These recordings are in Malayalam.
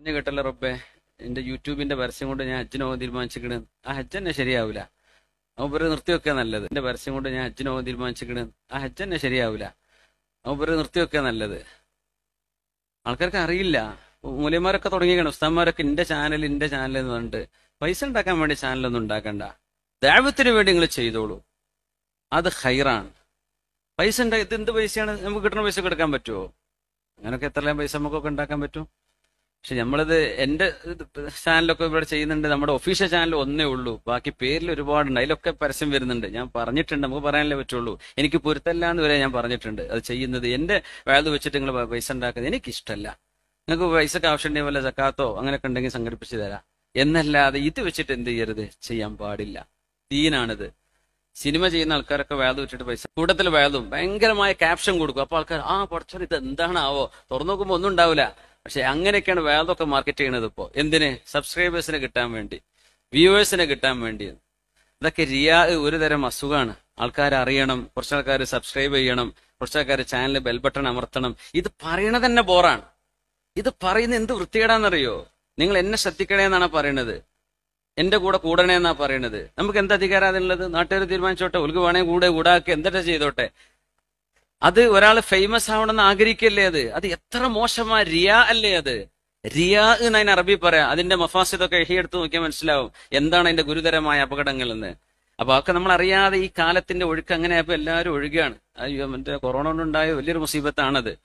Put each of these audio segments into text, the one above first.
പറഞ്ഞു കേട്ടല്ലോ റബ്ബേ. എന്റെ യൂട്യൂബിന്റെ പരസ്യം കൊണ്ട് ഞാൻ ഹജ്ജിന് പോകാൻ തീരുമാനിച്ചിക്കണ് ആ ഹജ്ജ് തന്നെ ശരിയാവില്ല അവർ നിർത്തിയൊക്കെ നല്ലത്. എന്റെ പരസ്യം കൊണ്ട് ഞാൻ ഹജ്ജിന് പോകാൻ തീരുമാനിച്ചിക്കണ് ആ ഹജ്ജ് തന്നെ ശരിയാവില്ല അവർ നിർത്തിയൊക്കെ നല്ലത്. ആൾക്കാർക്ക് അറിയില്ല. മൂലയന്മാരൊക്കെ തുടങ്ങിയാണ് ഉസ്താന്മാരൊക്കെ എന്റെ ചാനൽ എന്റെ ചാനൽ എന്ന് പറഞ്ഞിട്ട്. പൈസ ഉണ്ടാക്കാൻ വേണ്ടി ചാനലൊന്നും ഉണ്ടാക്കണ്ട. ദൈവത്തിന് വേണ്ടി നിങ്ങൾ ചെയ്തോളൂ. അത് ഹൈറാണ്. പൈസ ഉണ്ടാക്കി ഇത് എന്ത് പൈസയാണ്? നമുക്ക് കിട്ടുന്ന പൈസ എടുക്കാൻ പറ്റുമോ അങ്ങനെയൊക്കെ എത്രയും പൈസ നമുക്കൊക്കെ ഉണ്ടാക്കാൻ പറ്റും? പക്ഷെ നമ്മളിത് എന്റെ ചാനലൊക്കെ ഇവിടെ ചെയ്യുന്നുണ്ട്. നമ്മുടെ ഒഫീഷ്യൽ ചാനൽ ഒന്നേ ഉള്ളൂ. ബാക്കി പേരിൽ ഒരുപാടുണ്ട്. അതിലൊക്കെ പരസ്യം വരുന്നുണ്ട്. ഞാൻ പറഞ്ഞിട്ടുണ്ട്. നമുക്ക് പറയാനല്ലേ പറ്റുള്ളൂ. എനിക്ക് പൊരുത്തല്ല എന്ന് വരെ ഞാൻ പറഞ്ഞിട്ടുണ്ട്. അത് ചെയ്യുന്നത് എന്റെ വേദ വെച്ചിട്ട് നിങ്ങൾ പൈസ ഉണ്ടാക്കുന്നത് എനിക്കിഷ്ടമല്ല നിങ്ങൾക്ക് പൈസക്ക് ആവശ്യമുണ്ടെങ്കിൽ വല്ല ജക്കാത്തോ അങ്ങനെയൊക്കെ ഉണ്ടെങ്കിൽ സംഘടിപ്പിച്ച് തരാം. എന്നല്ലാതെ ഇത് വെച്ചിട്ട് എന്ത് ചെയ്യരുത്? ചെയ്യാൻ പാടില്ല. തീനാണിത് സിനിമ ചെയ്യുന്ന ആൾക്കാരൊക്കെ വേദ വെച്ചിട്ട് പൈസ കൂട്ടത്തിൽ വേദവും ഭയങ്കരമായ ക്യാപ്ഷൻ കൊടുക്കും. അപ്പൊ ആൾക്കാർ ആ പഠിച്ചോ ഇത് എന്താണാവോ തുറന്നു നോക്കുമ്പോ ഒന്നും ഉണ്ടാവില്ല. പക്ഷെ അങ്ങനെയൊക്കെയാണ് വേദമൊക്കെ മാർക്കറ്റ് ചെയ്യണത് ഇപ്പോ. എന്തിന്? സബ്സ്ക്രൈബേഴ്സിനെ കിട്ടാൻ വേണ്ടി. വ്യൂവേഴ്സിനെ കിട്ടാൻ വേണ്ടി. ഇതൊക്കെ റിയാ ഒരു തരം അസുഖമാണ് ആൾക്കാർ അറിയണം കുറച്ച് ആൾക്കാർ സബ്സ്ക്രൈബ് ചെയ്യണം കുറച്ച് ആൾക്കാർ ചാനൽ ബെൽബട്ടൺ അമർത്തണം. ഇത് പറയണത് തന്നെ ബോറാണ്. ഇത് പറയുന്നത് എന്ത് വൃത്തികേടാന്നറിയോ? നിങ്ങൾ എന്നെ ശ്രദ്ധിക്കണേ എന്നാണ് പറയണത്. എന്റെ കൂടെ കൂടണേ എന്നാ പറയണത്. നമുക്ക് എന്ത് അധികാരം അതിനുള്ളത്? നാട്ടുകാർ തീരുമാനിച്ചോട്ടെ ഒലുക്ക് വേണേ കൂടെ കൂടാക്കി എന്തൊക്കെ ചെയ്തോട്ടെ. അത് ഒരാൾ ഫേമസ് ആവണമെന്ന് ആഗ്രഹിക്കല്ലേ അത്? അത് എത്ര മോശമായ റിയ അല്ലേ അത്? റിയ എന്ന് അതിന് അറബി പറയാം. അതിന്റെ മഫാസിതൊക്കെ എഹി എടുത്ത് നോക്കിയാൽ മനസ്സിലാവും എന്താണ് അതിന്റെ ഗുരുതരമായ അപകടങ്ങൾ എന്ന് അപ്പൊ അതൊക്കെ നമ്മൾ അറിയാതെ ഈ കാലത്തിന്റെ ഒഴുക്ക് അങ്ങനെ എല്ലാവരും ഒഴുകുകയാണ് അയ്യോ മറ്റേ കൊറോണ കൊണ്ടുണ്ടായ വലിയൊരു മുസീബത്താണത്.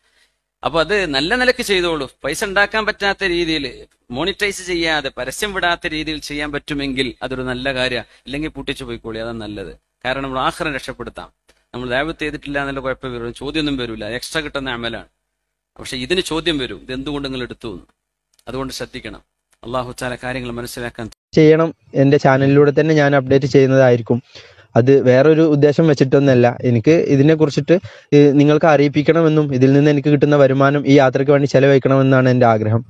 അപ്പൊ അത് നല്ല നിലയ്ക്ക് ചെയ്തോളൂ. പൈസ ഉണ്ടാക്കാൻ പറ്റാത്ത രീതിയിൽ മോണിറ്റൈസ് ചെയ്യാതെ പരസ്യം വിടാത്ത രീതിയിൽ ചെയ്യാൻ പറ്റുമെങ്കിൽ അതൊരു നല്ല കാര്യമാണ് ഇല്ലെങ്കിൽ പൂട്ടിച്ചു പോയിക്കോളി അതാണ് നല്ലത്. കാരണം നമ്മൾ ആഹ്റം രക്ഷപ്പെടുത്താം. നമ്മൾ ദൈവത്ത് ചെയ്തിട്ടില്ല എന്നുള്ള കുഴപ്പം വരും. ചോദ്യമൊന്നും വരില്ല എക്സ്ട്രാ കിട്ടുന്ന അമലാണ് പക്ഷെ ഇതിന് ചോദ്യം വരും. ഇത് എന്തുകൊണ്ട് നിങ്ങൾ എടുത്തു അതുകൊണ്ട് ശ്രദ്ധിക്കണം. അള്ളാഹു ചാല കാര്യങ്ങൾ മനസ്സിലാക്കാൻ ചെയ്യണം. എന്റെ ചാനലിലൂടെ തന്നെ ഞാൻ അപ്ഡേറ്റ് ചെയ്യുന്നതായിരിക്കും. അത് വേറൊരു ഉദ്ദേശം വെച്ചിട്ടൊന്നല്ല. എനിക്ക് ഇതിനെ കുറിച്ചിട്ട് നിങ്ങൾക്ക് അറിയിപ്പിക്കണമെന്നും ഇതിൽ നിന്ന് എനിക്ക് കിട്ടുന്ന വരുമാനം ഈ യാത്രയ്ക്ക് വേണ്ടി ചെലവഴിക്കണമെന്നാണ് എന്റെ ആഗ്രഹം.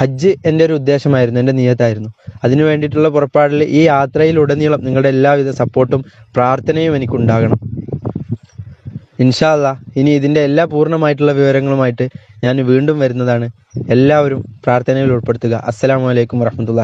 ഹജ്ജ് എന്റെ ഒരു ഉദ്ദേശമായിരുന്നു എന്റെ നിയത്തായിരുന്നു. അതിനു വേണ്ടിയിട്ടുള്ള പുറപ്പാടിൽ ഈ യാത്രയിലുടനീളം നിങ്ങളുടെ എല്ലാവിധ സപ്പോർട്ടും പ്രാർത്ഥനയും എനിക്കുണ്ടാകണം. ഇൻഷാല്ല ഇനി ഇതിന്റെ എല്ലാ പൂർണമായിട്ടുള്ള വിവരങ്ങളുമായിട്ട് ഞാൻ വീണ്ടും വരുന്നതാണ്. എല്ലാവരും പ്രാർത്ഥനയിൽ ഉൾപ്പെടുത്തുക. അസ്സലാമു അലൈക്കും വറഹമത്തുള്ള